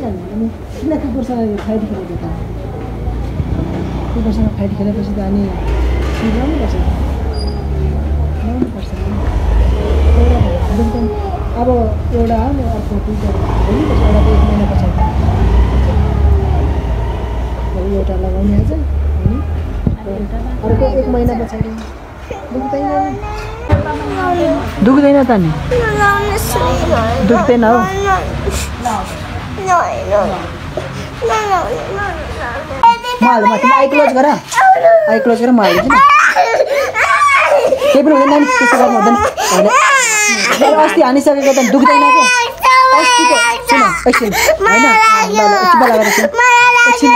अनि किन कुकुरसँग फाइट कुकुरसँग खेलेपछि त अनि अब एउटा अर्को एक महिना पछाडि एउटा लगाउने आज अनि अर्को एक महिना पछाडि दुख्दैन दुख्दैन त नि दुख्दैन हौ म हाल्नु तिमी आई क्लोज गर आई क्लोज गर म हालिदिन्छु केही पनि हुँदैन त्यस्तो गर्नु हुँदैन होइन अस्ति हानिसकेको त दुख्दैन अस्तिको सुन एकछिन होइन एकछिन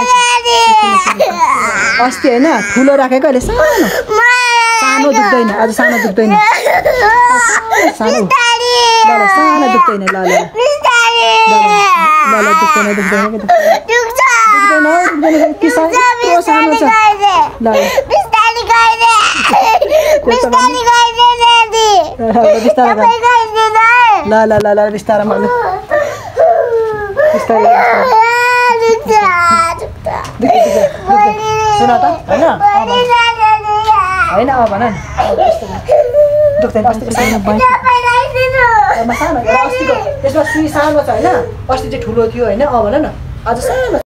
अस्ति होइन? ठुलो राखेको अहिले सानो। सानो दुख्दैन आज सानो दुख्दैन। सानो। सानो दुख्दैन ल ल। ल ल ल। दुख्यो, दुख्यो, दुख्यो। सुन त होइन अब भन न सानो त्यसमा सुई सानो छ होइन अस्ति चाहिँ ठुलो थियो होइन अब भन न आज सानो